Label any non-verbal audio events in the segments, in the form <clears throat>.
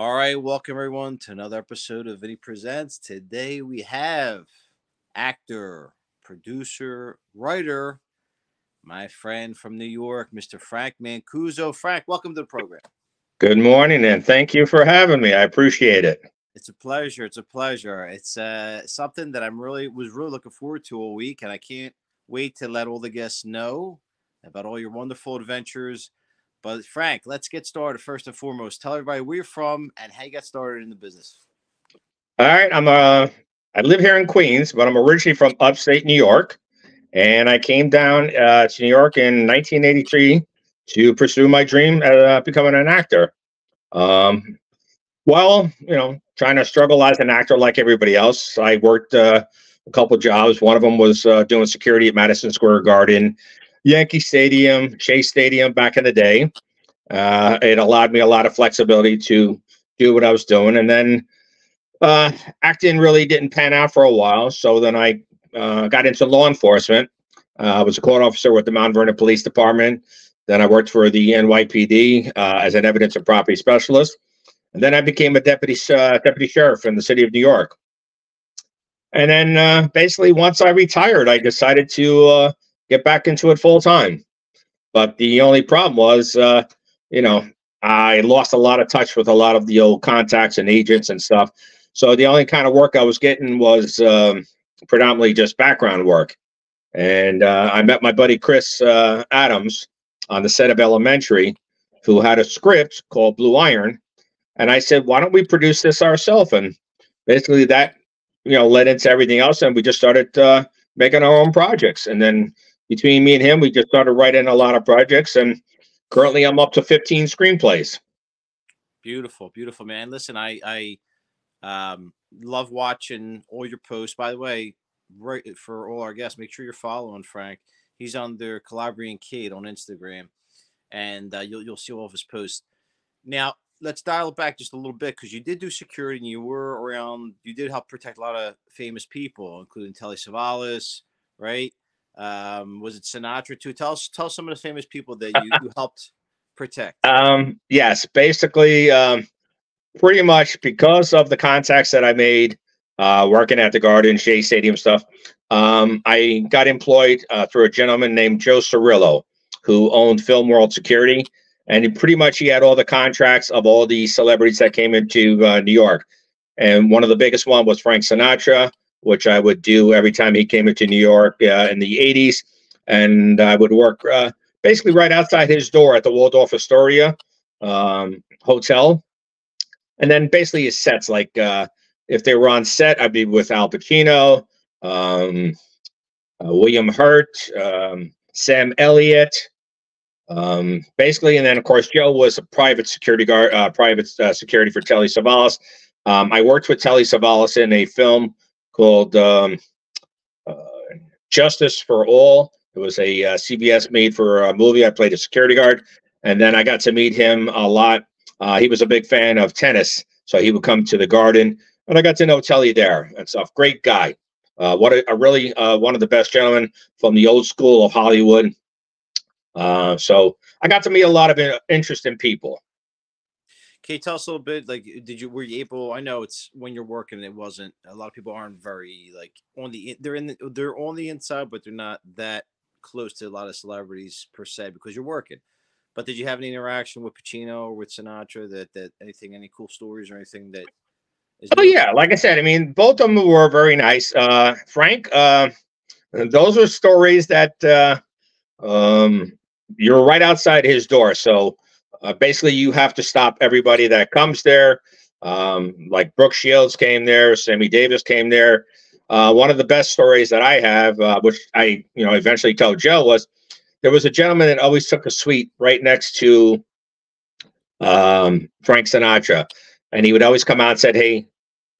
All right, welcome everyone to another episode of Vinny Presents. Today we have actor, producer, writer, my friend from New York, Mr. Frank Mancuso. Frank, welcome to the program. Good morning, and thank you for having me. I appreciate it. It's a pleasure. It's a pleasure. It's uh, something that I'm really was really looking forward to all week, and I can't wait to let all the guests know about all your wonderful adventures but Frank, let's get started first and foremost. Tell everybody where you're from and how you got started in the business. All right, I'm uh I live here in Queens, but I'm originally from upstate New York, and I came down uh, to New York in 1983 to pursue my dream of uh, becoming an actor. Um, well, you know, trying to struggle as an actor like everybody else. I worked uh, a couple jobs. One of them was uh, doing security at Madison Square Garden. Yankee Stadium, Shea Stadium back in the day. Uh, it allowed me a lot of flexibility to do what I was doing. And then uh, acting really didn't pan out for a while. So then I uh, got into law enforcement. Uh, I was a court officer with the Mount Vernon Police Department. Then I worked for the NYPD uh, as an evidence and property specialist. And then I became a deputy uh, deputy sheriff in the city of New York. And then basically, once I retired, I decided to get back into it full time. But the only problem was, uh, you know, I lost a lot of touch with a lot of the old contacts and agents and stuff. So the only kind of work I was getting was um, predominantly just background work. And uh, I met my buddy Chris uh, Adams on the set of Elementary, who had a script called Blue Iron. And I said, why don't we produce this ourselves? And basically that, you know, led into everything else. And we just started uh, making our own projects. And then between me and him, we just started writing a lot of projects, and currently I'm up to 15 screenplays. Beautiful, beautiful, man. Listen, I I um, love watching all your posts. By the way, right for all our guests, make sure you're following Frank. He's on their Calabrian Kid on Instagram, and uh, you'll you'll see all of his posts. Now, let's dial it back just a little bit because you did do security and you were around. You did help protect a lot of famous people, including Telly Savalas, right? Um, was it Sinatra too? Tell us, tell some of the famous people that you, you <laughs> helped protect. Um, yes, basically, um, pretty much because of the contacts that I made uh, working at the Garden, Shea Stadium stuff. Um, I got employed uh, through a gentleman named Joe Cirillo, who owned Film World Security, and he pretty much he had all the contracts of all the celebrities that came into uh, New York. And one of the biggest one was Frank Sinatra which I would do every time he came into New York uh, in the 80s. And I would work uh, basically right outside his door at the Waldorf Astoria um, Hotel. And then basically his sets, like uh, if they were on set, I'd be with Al Pacino, um, uh, William Hurt, um, Sam Elliott. Um, basically, and then of course Joe was a private security guard, uh, private uh, security for Telly Savalas. Um, I worked with Telly Savalas in a film called um, uh, Justice for All. It was a uh, CBS made for a movie. I played a security guard, and then I got to meet him a lot. Uh, he was a big fan of tennis, so he would come to the Garden, and I got to know Telly there and stuff. Great guy. Uh, what a, a really uh, one of the best gentlemen from the old school of Hollywood. So I got to meet a lot of interesting people. Can you tell us a little bit? Like, did you were you able? I know it's when you're working, it wasn't. A lot of people aren't very like on the. They're in. The, they're on the inside, but they're not that close to a lot of celebrities per se because you're working. But did you have any interaction with Pacino or with Sinatra? That that anything, any cool stories or anything that? oh yeah, like I said, I mean, both of them were very nice. Uh, Frank, uh, those are stories that uh, um, you're right outside his door, so uh, basically, you have to stop everybody that comes there. Um, like Brooke Shields came there, Sammy Davis came there. Uh, one of the best stories that I have, uh, which I you know eventually told Joe, was there was a gentleman that always took a suite right next to um, Frank Sinatra, and he would always come out and said, "Hey,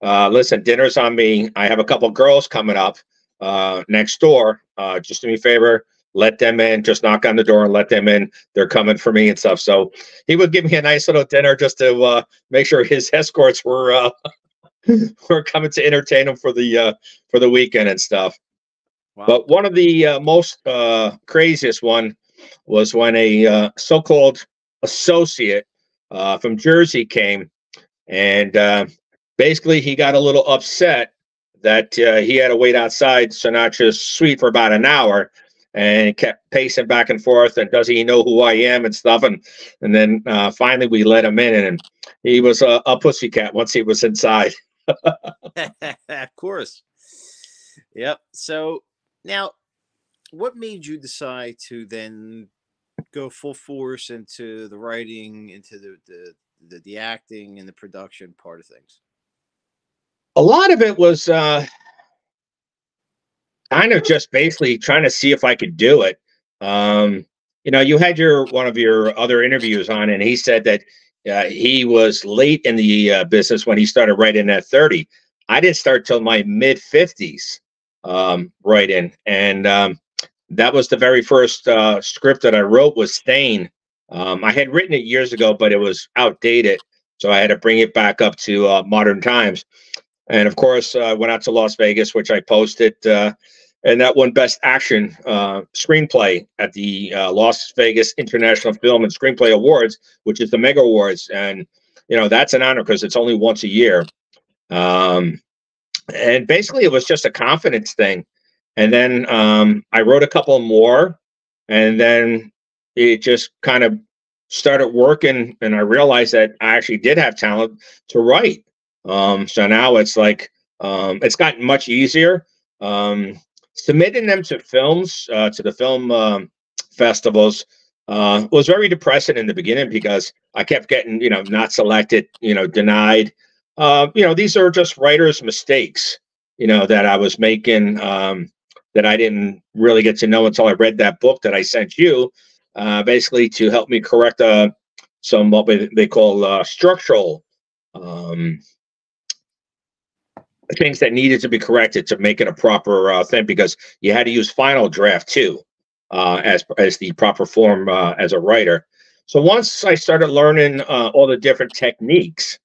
uh, listen, dinner's on me. I have a couple girls coming up uh, next door. Uh, just do me a favor, let them in, just knock on the door and let them in. They're coming for me and stuff. So he would give me a nice little dinner just to uh, make sure his <laughs> escorts were uh, <laughs> were coming to entertain him for the uh, for the weekend and stuff. Wow. But one of the uh, most uh, craziest one was when a uh, so-called associate uh, from Jersey came, and uh, basically he got a little upset that uh, he had to wait outside Sinatra's suite for about an hour and kept pacing back and forth and does he know who I am and stuff and and then uh, finally we let him in and he was a, a pussycat once he was inside. <laughs> <laughs> of course. Yep. So now, what made you decide to then go full force into the writing, into the the the, the acting and the production part of things? A lot of it was uh, kind of just basically trying to see if I could do it. Um, you know, you had your one of your other interviews on, and he said that uh, he was late in the uh, business when he started writing at 30. I didn't start till my mid 50s um, writing, and um, that was the very first uh, script that I wrote was Stain. Um, I had written it years ago, but it was outdated, so I had to bring it back up to uh, modern times. And of course, I went out to Las Vegas, which I posted uh, and that won Best Action uh, Screenplay at the uh, Las Vegas International Film and Screenplay Awards, which is the Mega Awards, and you know that's an honor because it's only once a year. Um, and basically, it was just a confidence thing. And then um, I wrote a couple more, and then it just kind of started working, and I realized that I actually did have talent to write. Um, so now it's like um, it's gotten much easier. Um, submitting them to films, uh, to the film um, festivals, uh, was very depressing in the beginning because I kept getting, you know, not selected, you know, denied. Uh, you know, these are just writers' mistakes, you know, that I was making um, that I didn't really get to know until I read that book that I sent you, uh, basically to help me correct uh, some what they call uh, structural um, things that needed to be corrected to make it a proper uh, thing because you had to use Final Draft too uh, as as the proper form uh, as a writer. So once I started learning uh, all the different techniques,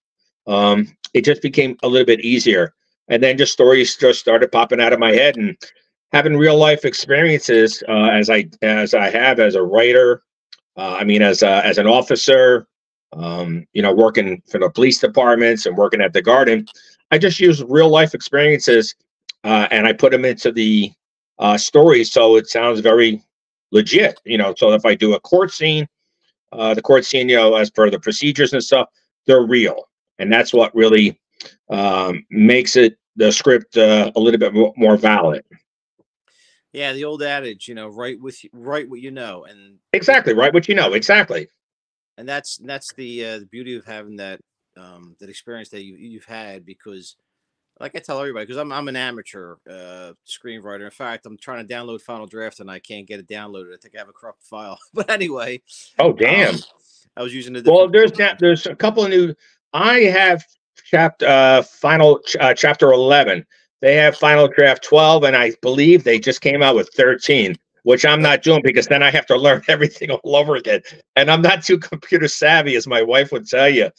um, it just became a little bit easier. And then just stories just started popping out of my head and having real life experiences uh, as I as I have as a writer. Uh, I mean, as a, as an officer, um, you know, working for the police departments and working at the garden. I just use real life experiences uh, and I put them into the uh, story so it sounds very legit. You know, so if I do a court scene, uh, the court scene, you know, as per the procedures and stuff, they're real, and that's what really um, makes it the script uh, a little bit more valid. Yeah, the old adage, you know, write with write what you know, and exactly write what you know, exactly. And that's that's the uh, the beauty of having that um, that experience that you you've had because like I tell everybody, because I'm I'm an amateur uh, screenwriter. In fact, I'm trying to download Final Draft and I can't get it downloaded. I think I have a corrupt file. <laughs> but anyway. Oh damn! Um, I was using it. Well, there's that. There's a couple of new. I have chapter uh, final ch- uh, chapter eleven. They have Final Draft twelve, and I believe they just came out with thirteen, which I'm not doing because then I have to learn <laughs> everything all over again. And I'm not too computer savvy, as my wife would tell you.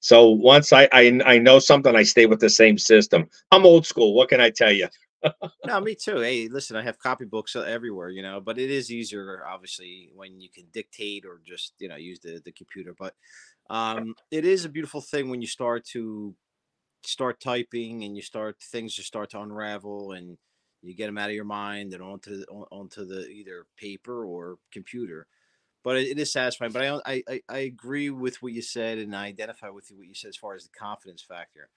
So once I, I I know something, I stay with the same system. I'm old school. What can I tell you? <laughs> no, me too. Hey, listen, I have copybooks everywhere, you know, but it is easier, obviously, when you can dictate or just, you know, use the, the computer. But um, it is a beautiful thing when you start to start typing and you start things just start to unravel and you get them out of your mind and onto onto the either paper or computer but it, it is satisfying. But I, I I agree with what you said, and I identify with what you said as far as the confidence factor.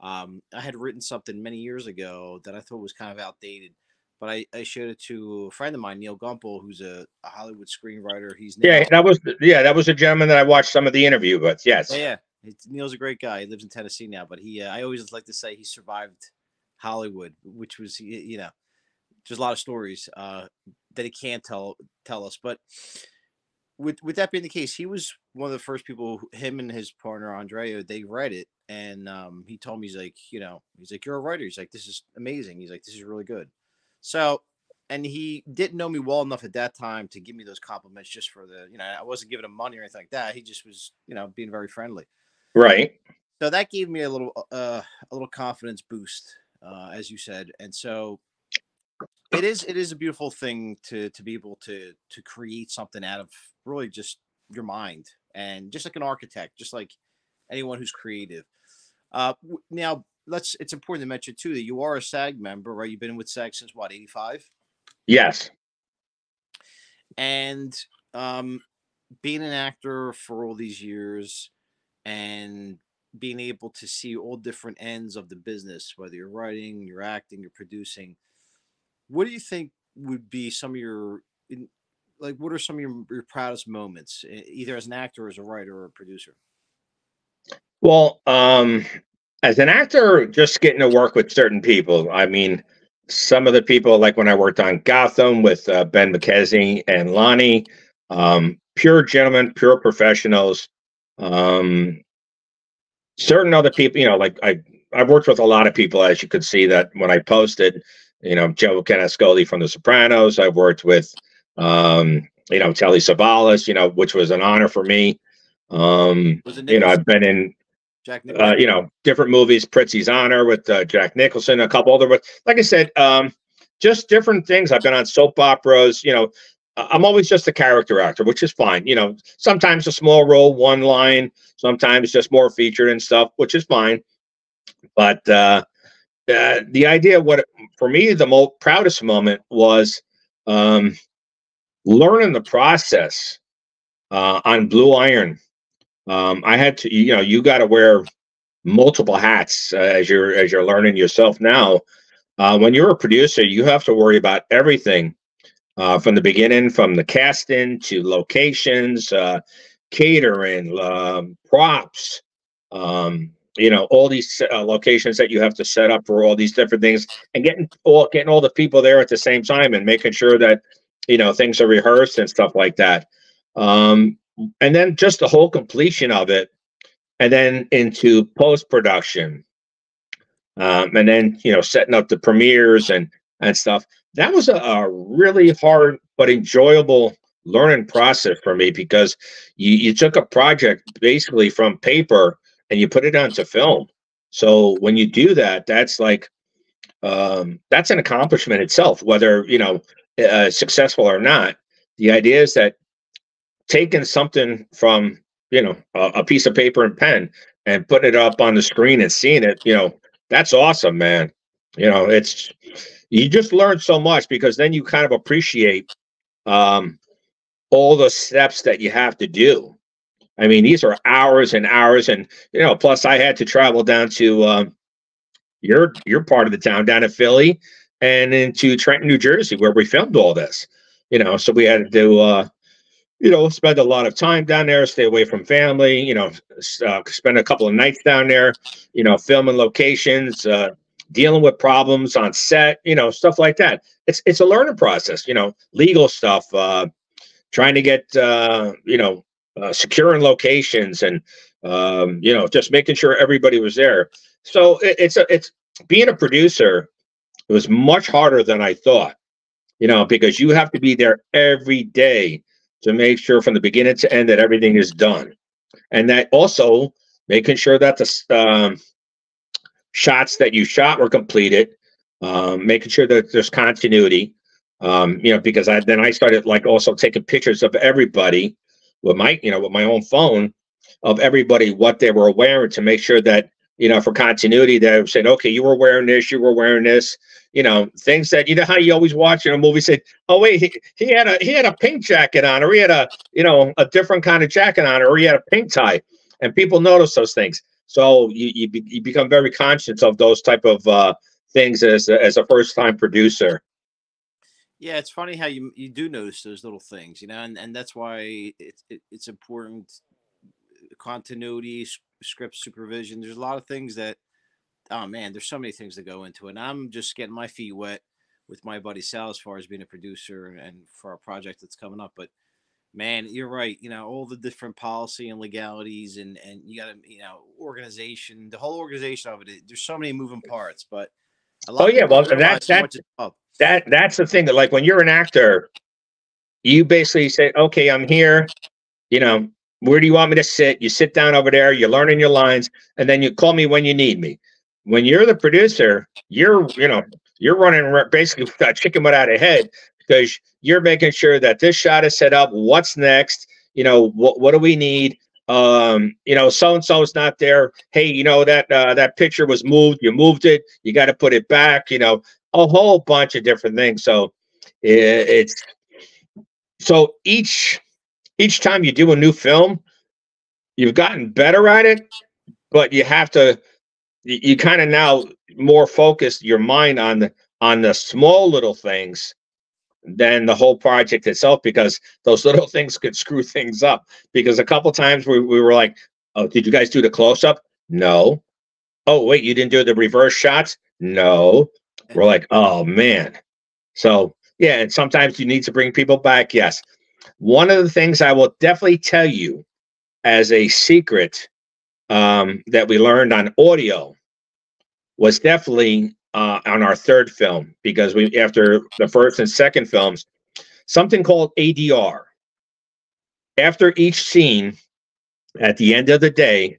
Um, I had written something many years ago that I thought was kind of outdated, but I, I showed it to a friend of mine, Neil Gumpel, who's a, a Hollywood screenwriter. He's now, yeah, that was yeah, that was a gentleman that I watched some of the interview with. Yes, yeah, yeah. Neil's a great guy. He lives in Tennessee now, but he uh, I always like to say he survived Hollywood, which was you know, there's a lot of stories uh, that he can't tell tell us, but with with that being the case, he was one of the first people. Him and his partner Andrea, they read it, and um, he told me he's like, you know, he's like, you're a writer. He's like, this is amazing. He's like, this is really good. So, and he didn't know me well enough at that time to give me those compliments just for the, you know, I wasn't giving him money or anything like that. He just was, you know, being very friendly. Right. So that gave me a little, uh, a little confidence boost, uh, as you said, and so it is it is a beautiful thing to to be able to to create something out of really just your mind and just like an architect just like anyone who's creative Uh, now let's. It's important to mention too that you are a SAG member, right? You've been with SAG since what, eighty five? Yes. And um, being an actor for all these years, and being able to see all different ends of the business, whether you're writing, you're acting, you're producing. What do you think would be some of your like what are some of your, your proudest moments either as an actor as a writer or a producer? Well um as an actor just getting to work with certain people. I mean some of the people like when i worked on gotham with uh, ben mckenzie and lonnie um pure gentlemen pure professionals um certain other people you know like i i've worked with a lot of people as you could see that when i posted you know joe Gannascoli from the sopranos i've worked with um, you know, Telly Savalas, you know, which was an honor for me. Um, you know, I've been in, uh, you know, different movies, Prizzi's Honor with uh, Jack Nicholson, a couple other, but like I said, um, just different things. I've been on soap operas, you know, I'm always just a character actor, which is fine. You know, sometimes a small role, one line, sometimes just more featured and stuff, which is fine. But uh, uh, the idea, what for me, the most proudest moment was um, learning the process uh, on blue iron. Um, I had to, you know, you got to wear multiple hats uh, as you're as you're learning yourself now. Uh, when you're a producer, you have to worry about everything uh, from the beginning, from the casting to locations, catering, um, props. Um, you know all these uh, locations that you have to set up for all these different things, and getting all getting all the people there at the same time, and making sure that you know things are rehearsed and stuff like that. Um and then just the whole completion of it and then into post production um and then you know setting up the premieres and and stuff. That was a, a really hard but enjoyable learning process for me because you, you took a project basically from paper and you put it onto film so when you do that that's like um, that's an accomplishment itself whether you know uh, successful or not. The idea is that taking something from you know a, a, piece of paper and pen and putting it up on the screen and seeing it, you know, that's awesome, man. You know, it's you just learn so much because then you kind of appreciate um, all the steps that you have to do. I mean, these are hours and hours, and you know, plus I had to travel down to um, your your part of the town down in Philly and into Trenton, New Jersey, where we filmed all this. You know, so we had to, uh, you know, spend a lot of time down there, stay away from family. You know, uh, spend a couple of nights down there. You know, filming locations, uh, dealing with problems on set. You know, stuff like that. It's it's a learning process. You know, legal stuff, uh, trying to get uh, you know uh, securing locations, and um, you know, just making sure everybody was there. So it, it's a it's being a producer it was much harder than I thought, you know, because you have to be there every day to make sure from the beginning to end that everything is done. And that also making sure that the um, shots that you shot were completed, um, making sure that there's continuity. Um, you know, because I then I started like also taking pictures of everybody with my, you know, with my own phone of everybody what they were wearing to make sure that you know for continuity that said okay you were wearing this you were wearing this you know, things that you know how you always watch in a movie say, oh wait, he, he had a he had a pink jacket on, or he had a you know a different kind of jacket on, or he had a pink tie, and people notice those things. So you you, be, you become very conscious of those type of uh, things as as a first time producer. Yeah, it's funny how you you do notice those little things, you know, and, and that's why it's it, it's important uh, continuity, script supervision. There's a lot of things that oh man, there's so many things that go into it. And I'm just getting my feet wet with my buddy Sal as far as being a producer and for our project that's coming up. But man, you're right. You know, all the different policy and legalities and and you got to you know organization, the whole organization of it. There's so many moving parts, but oh yeah, well that's that, that that's the thing that like when you're an actor, you basically say, okay, I'm here. You know, where do you want me to sit? You sit down over there. You're learning your lines, and then you call me when you need me when you're the producer, you're you know you're running basically <laughs> that chicken without a head because you're making sure that this shot is set up. What's next? You know what what do we need? um, you know, so and so is not there. Hey, you know that uh, that picture was moved. You moved it. You got to put it back. You know, a whole bunch of different things. So it, it's so each each time you do a new film, you've gotten better at it, but you have to you, you kind of now more focus your mind on the on the small little things than the whole project itself because those <laughs> little things could screw things up. Because a couple times we, we were like, Oh, did you guys do the close up? No. Oh, wait, you didn't do the reverse shots? No. We're like, oh man. So yeah, and sometimes you need to bring people back. Yes. One of the things I will definitely tell you as a secret um, that we learned on audio was definitely uh, on our third film because we after the first and second films, something called ADR. After each scene, at the end of the day,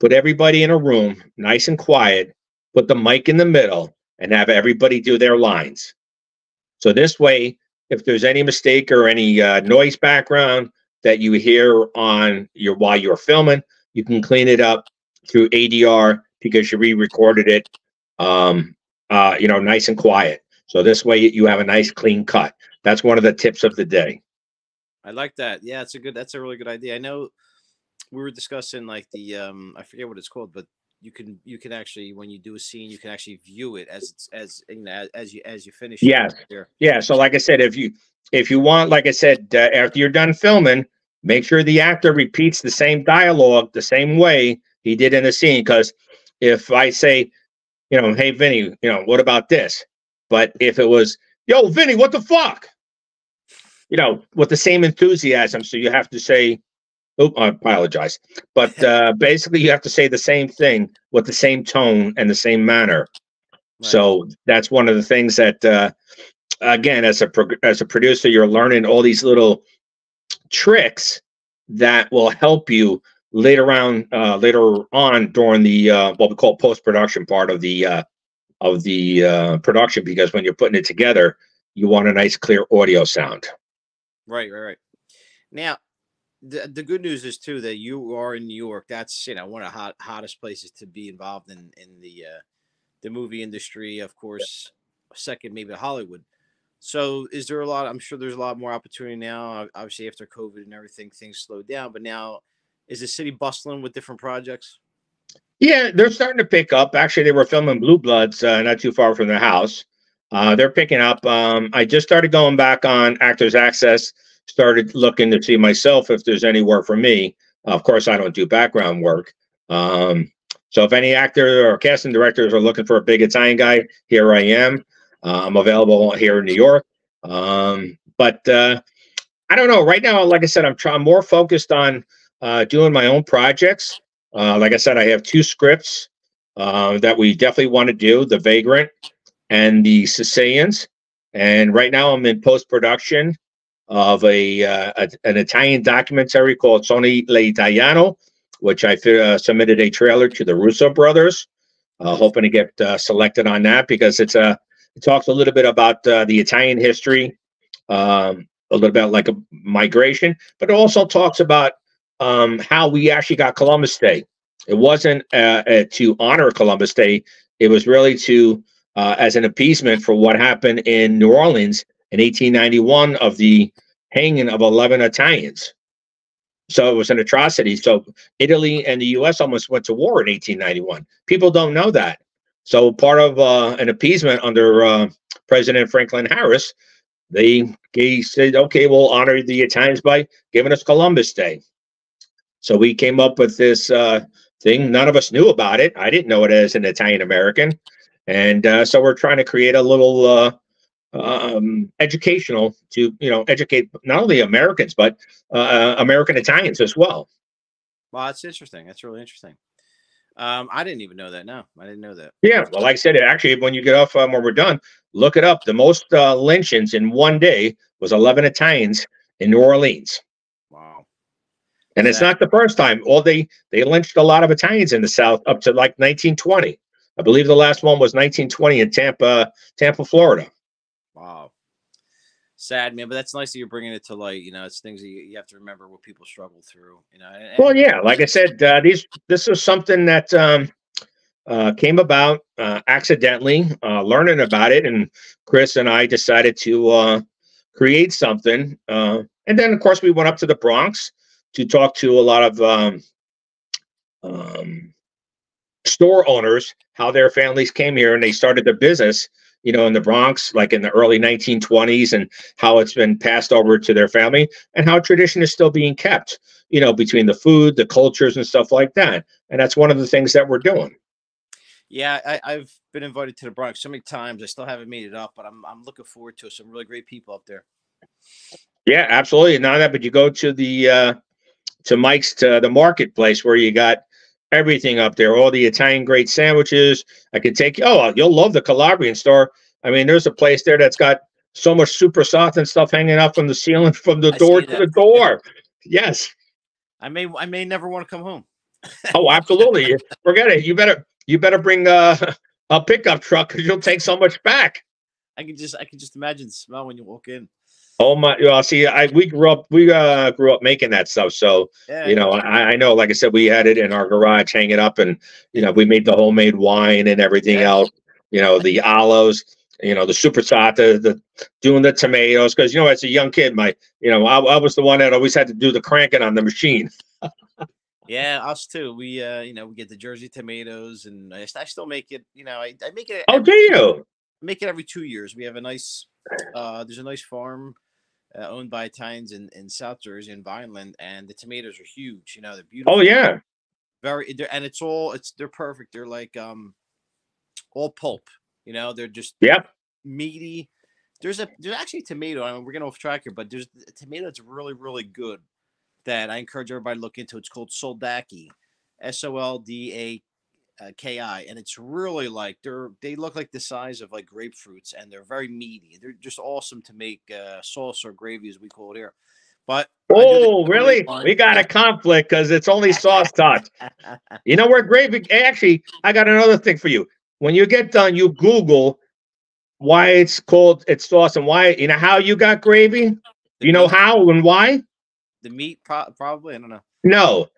put everybody in a room, nice and quiet, put the mic in the middle, and have everybody do their lines. So this way, if there's any mistake or any uh, noise background that you hear on your while you're filming, you can clean it up through ADR because you re-recorded it um, uh, you know, nice and quiet. So this way you have a nice clean cut. That's one of the tips of the day. I like that. Yeah, it's a good. That's a really good idea. I know we were discussing like the um I forget what it's called, but you can you can actually when you do a scene you can actually view it as it's as you know as you as you finish. Yeah, yeah. So like I said, if you if you want, like I said, uh, after you're done filming, make sure the actor repeats the same dialogue the same way he did in the scene. Because if I say you know, hey Vinny, you know, what about this? But if it was, yo, Vinny, what the fuck? You know, with the same enthusiasm. So you have to say, oh, I apologize. But <laughs> uh, basically, you have to say the same thing with the same tone and the same manner. Right. So that's one of the things that, uh, again, as a as a producer, you're learning all these little tricks that will help you later on uh, later on during the uh, what we call post production part of the uh, of the uh, production because when you're putting it together, you want a nice clear audio sound. Right, right, right. Now, the the good news is too that you are in New York. That's you know one of the hot, hottest places to be involved in in the uh, the movie industry. Of course, second maybe Hollywood. So, is there a lot? I'm sure there's a lot more opportunity now. Obviously, after COVID and everything, things slowed down. But now, is the city bustling with different projects? Yeah, they're starting to pick up. Actually, they were filming Blue Bloods uh, not too far from the house. Uh, they're picking up. Um, I just started going back on Actors Access. Started looking to see myself if there's any work for me. Of course, I don't do background work. Um, so if any actor or casting directors are looking for a big Italian guy, here I am. Uh, I'm available here in New York. Um, but uh, I don't know. Right now, like I said, I'm trying more focused on uh, doing my own projects. Uh, like I said, I have two scripts uh, that we definitely want to do: the Vagrant and the Sicilians. And right now, I'm in post production of a, uh, a, an Italian documentary called Sony L'Italiano, which I uh, submitted a trailer to the Russo brothers, uh, hoping to get selected on that because it's a it talks a little bit about the Italian history, um, a little bit like a migration, but it also talks about um, how we actually got Columbus Day. It wasn't uh, uh, to honor Columbus Day. It was really to uh, as an appeasement for what happened in New Orleans in 1891 of the hanging of 11 Italians. So it was an atrocity. So Italy and the U.S. almost went to war in 1891. People don't know that. So part of uh, an appeasement under uh, President Franklin Harris, they, they said, okay, we'll honor the Italians by giving us Columbus Day. So we came up with this uh, thing. None of us knew about it. I didn't know it as an Italian American, and uh, so we're trying to create a little uh, um, educational to you know educate not only Americans but uh, American Italians as well. Well, that's interesting. That's really interesting. Um, I didn't even know that. No, I didn't know that. Yeah, well, like I said, actually, when you get off um, when we're done, look it up. The most uh, lynchings in one day was 11 Italians in New Orleans. Wow. And it's not the first time. All they they lynched a lot of Italians in the South up to like 1920. I believe the last one was 1920 in Tampa, Tampa, Florida. Wow. sad, man. But that's nice that you're bringing it to light. You know, it's things that you, you have to remember what people struggle through. You know. And, well, yeah, like I said, uh, these this is something that um, uh, came about uh, accidentally, uh, learning about it, and Chris and I decided to uh, create something. Uh, and then, of course, we went up to the Bronx to talk to a lot of um, um, store owners, how their families came here and they started their business you know, in the Bronx, like in the early 1920s, and how it's been passed over to their family, and how tradition is still being kept, you know, between the food, the cultures, and stuff like that. And that's one of the things that we're doing. Yeah, I, have been invited to the Bronx so many times. I still haven't made it up, but I'm I'm looking forward to it. Some really great people up there. Yeah, absolutely. Not that, but you go to the uh, to Mike's to the marketplace where you got everything up there, all the Italian great sandwiches. I could take you. Oh, you'll love the Calabrian store. I mean, there's a place there that's got so much super soft and stuff hanging out from the ceiling, from the I door to the door. Yes. I may, I may never want to come home. oh, absolutely. <laughs> Forget it. You better, you better bring uh, a pickup truck because you'll take so much back. I can just, I can just imagine the smell when you walk in. Oh my! Well, see, I we grew up we uh, grew up making that stuff, so yeah, you know, I, I know. Like I said, we had it in our garage, hang it up, and you know, we made the homemade wine and everything yeah. else. You know, the aloes, you know, the super the, the doing the tomatoes, because you know, as a young kid, my you know, I, I was the one that always had to do the cranking on the machine. <laughs> yeah, us too. We uh, you know, we get the Jersey tomatoes, and I, I still make it. You know, I, I make it. Oh, do you? Make it every two years. We have a nice. Uh, there's a nice farm uh, owned by Italians in, in South Jersey and Vineland, and the tomatoes are huge. You know, they're beautiful. Oh yeah, very. And it's all it's they're perfect. They're like um, all pulp. You know, they're just yep meaty. There's a there's actually a tomato. I mean, we're getting off track here, but there's a tomato that's really really good that I encourage everybody to look into. It's called Soldaki, S O L D A uh, ki and it's really like they're they look like the size of like grapefruits and they're very meaty they're just awesome to make uh, sauce or gravy as we call it here but oh really? we got a conflict because it's only sauce <laughs> touch you know where gravy actually i got another thing for you. When you get done you google why it's called it's sauce and why you know how you got gravy? Do you know how and why? The meat pro- probably i don't know. No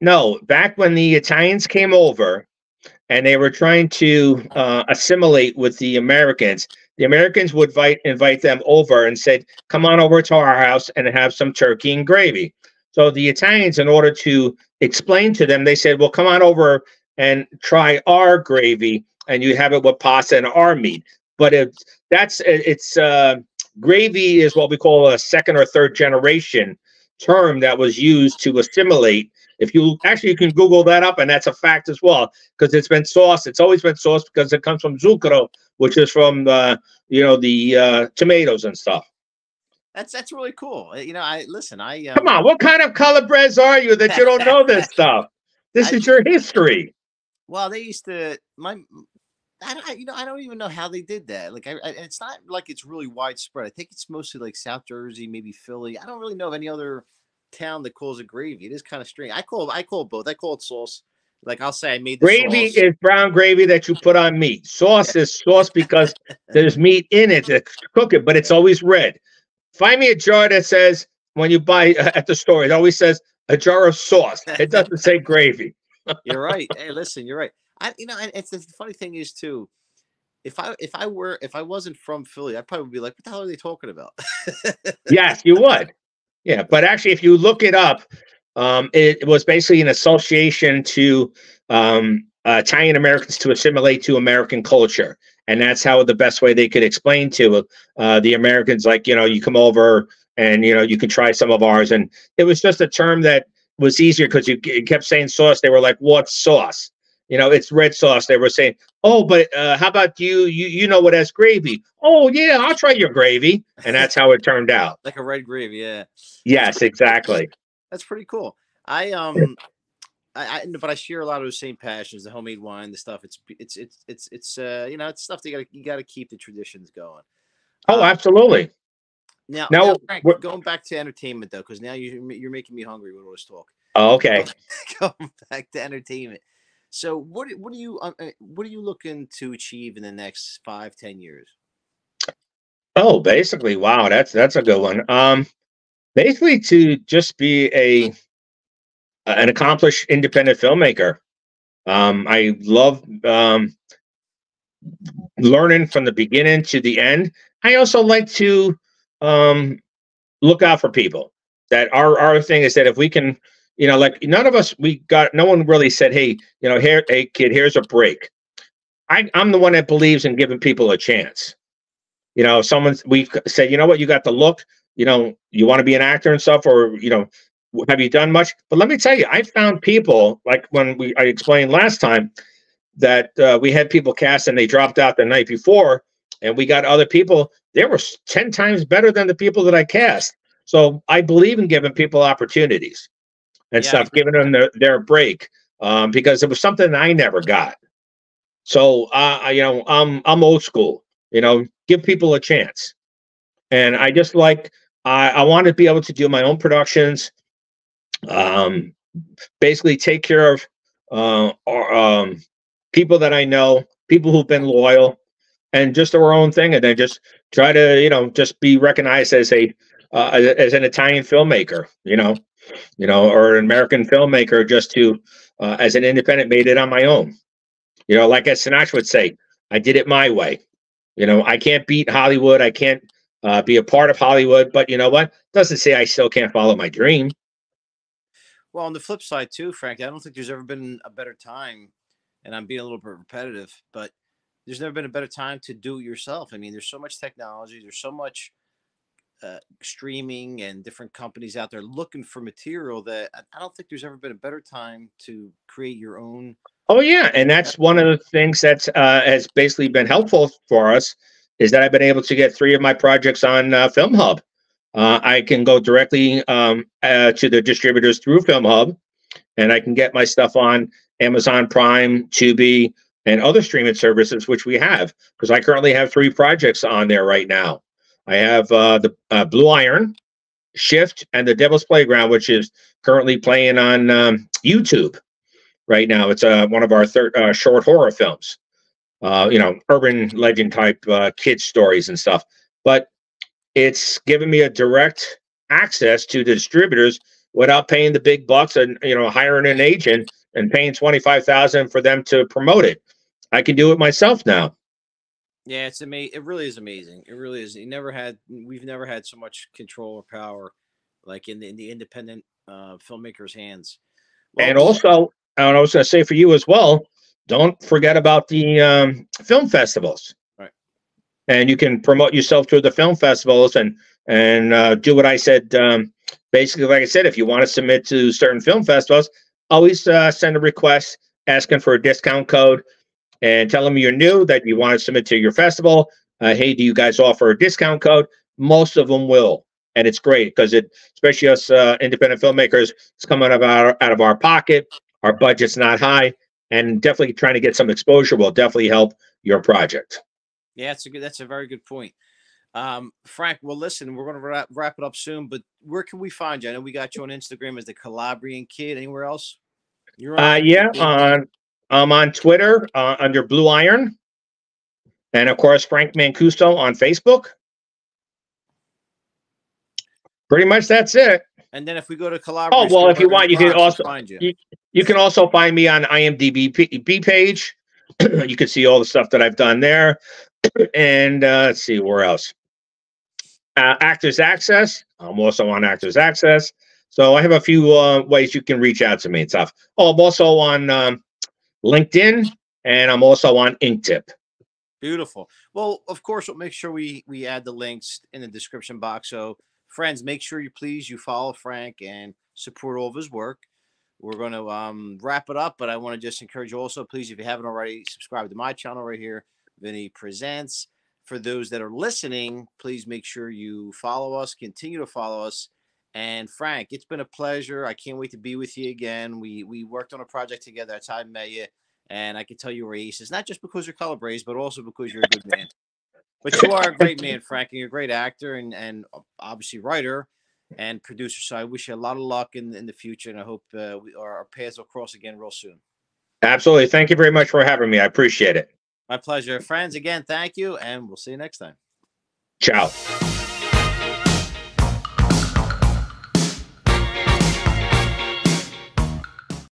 no back when the italians came over and they were trying to uh, assimilate with the Americans. The Americans would invite invite them over and said, "Come on over to our house and have some turkey and gravy." So the Italians, in order to explain to them, they said, "Well, come on over and try our gravy, and you have it with pasta and our meat." But that's it's uh, gravy is what we call a second or third generation term that was used to assimilate if you actually you can Google that up, and that's a fact as well, because it's been sourced. It's always been sourced because it comes from zucchero, which is from uh, you know the uh, tomatoes and stuff. That's that's really cool. You know, I listen. I um, come on. What kind of calabrese are you that you don't know this <laughs> stuff? This I, is your history. Well, they used to my. I, I, you know, I don't even know how they did that. Like, I, I, it's not like it's really widespread. I think it's mostly like South Jersey, maybe Philly. I don't really know of any other town that calls it gravy. It is kind of strange. I call I call it both. I call it sauce. Like I'll say I made gravy sauce. is brown gravy that you put on meat. Sauce is sauce because <laughs> there's meat in it to cook it, but it's always red. Find me a jar that says when you buy uh, at the store, it always says a jar of sauce. It doesn't say <laughs> gravy. you're <laughs> right. Hey, listen, you're right. I you know, and it's the funny thing is too. If I if I were if I wasn't from Philly, I'd probably be like, "What the hell are they talking about?" yes, you would. Yeah, but actually, if you look it up, um, it was basically an association to um, uh, Italian Americans to assimilate to American culture, and that's how the best way they could explain to uh, the Americans, like you know, you come over and you know you can try some of ours, and it was just a term that was easier because you, you kept saying sauce. They were like, "What sauce?" You know, it's red sauce. They were saying, "Oh, but uh, how about you? You you know what That's gravy? Oh yeah, I'll try your gravy." And that's how it turned out. like a red gravy, yeah. Yes, exactly. That's pretty cool. I um, I, I but I share a lot of the same passions. The homemade wine, the stuff. It's it's it's it's it's uh you know it's stuff that you got you got to keep the traditions going. Oh, um, absolutely. Now, now, now going back to entertainment though, because now you you're making me hungry with all this talk. Oh, okay. <laughs> going back to entertainment. So what what are you uh, uh, what are you looking to achieve in the next five ten years? Oh, basically, wow, that's that's a good one. Um, basically, to just be a an accomplished independent filmmaker. Um, I love um, learning from the beginning to the end. I also like to um, look out for people. That our our thing is that if we can, you know, like none of us, we got no one really said, hey, you know, here, hey kid, here's a break. I, I'm the one that believes in giving people a chance. You know, someone's we said, you know what, you got the look. You know, you want to be an actor and stuff, or you know, have you done much? But let me tell you, I found people like when we I explained last time that uh, we had people cast and they dropped out the night before, and we got other people. They were ten times better than the people that I cast. So I believe in giving people opportunities and Yeah. stuff, giving them their, their break um, because it was something I never got. So uh, I- you know, I'm I'm old school. You know, give people a chance, and I just like I, I want to be able to do my own productions. Um, basically, take care of uh, or, um, people that I know, people who've been loyal, and just our own thing, and then just try to you know just be recognized as a uh, as, as an Italian filmmaker, you know, you know, or an American filmmaker, just to uh, as an independent, made it on my own. You know, like as Sinatra would say, I did it my way. You know, I can't beat Hollywood. I can't uh, be a part of Hollywood, but you know what? Doesn't say I still can't follow my dream. Well, on the flip side too, Frank, I don't think there's ever been a better time, and I'm being a little bit repetitive, but there's never been a better time to do it yourself. I mean, there's so much technology, there's so much uh, streaming and different companies out there looking for material that I don't think there's ever been a better time to create your own. Oh yeah, and that's one of the things that uh, has basically been helpful for us is that I've been able to get three of my projects on uh, Film Hub. Uh, I can go directly um, uh, to the distributors through Film Hub, and I can get my stuff on Amazon Prime, Tubi, and other streaming services, which we have. Because I currently have three projects on there right now. I have uh, the uh, Blue Iron, Shift, and the Devil's Playground, which is currently playing on um, YouTube right now. It's uh, one of our third uh, short horror films. Uh, you know, urban legend type uh, kid stories and stuff. But it's given me a direct access to the distributors without paying the big bucks and you know hiring an agent and paying twenty five thousand for them to promote it. I can do it myself now. Yeah, it's amazing. It really is amazing. It really is. You never had. We've never had so much control or power, like in the in the independent uh, filmmakers' hands. Well, And also, and I was going to say for you as well, don't forget about the um, film festivals. Right. And you can promote yourself through the film festivals and and uh, do what I said. Um, basically, like I said, if you want to submit to certain film festivals, always uh, send a request asking for a discount code and tell them you're new that you want to submit to your festival. Uh, hey, do you guys offer a discount code? Most of them will, and it's great because it, especially us uh, independent filmmakers, it's coming out of our out of our pocket. Our budget's not high, and definitely trying to get some exposure will definitely help your project. Yeah, that's a good. That's a very good point. Um, Frank, well, listen, we're going to wrap, wrap it up soon, but where can we find you? I know we got you on Instagram as the Calabrian Kid. Anywhere else? You're Uh, on yeah, on I'm on Twitter uh, under Blue Iron, and of course Frank Mancuso on Facebook. Pretty much that's it. and then if we go to Calabria, Oh, well, if you want, you can also- find you. you- You can also find me on IMDb page. <clears throat> you can see all the stuff that I've done there, <clears throat> and uh, let's see where else. Uh, Actors Access. I'm also on Actors Access. So I have a few uh, ways you can reach out to me and stuff. Oh, I'm also on um, LinkedIn, and I'm also on Inktip. Beautiful. Well, of course, we'll make sure we we add the links in the description box. So, friends, make sure you please you follow Frank and support all of his work. We're going to um, wrap it up, but I want to just encourage you also, please, if you haven't already, subscribe to my channel right here, Vinny Presents. For those that are listening, please make sure you follow us, continue to follow us. And Frank, it's been a pleasure. I can't wait to be with you again. We we worked on a project together. That's how I met you. And I can tell you were aces, not just because you're Calabrese, but also because you're a good man. But you are a great man, Frank, and you're a great actor and, and obviously writer and producer. So I wish you a lot of luck in, in the future, and I hope uh, we, our, our paths will cross again real soon. Absolutely. Thank you very much for having me. I appreciate it. My pleasure. Friends, again, thank you, and we'll see you next time. Ciao.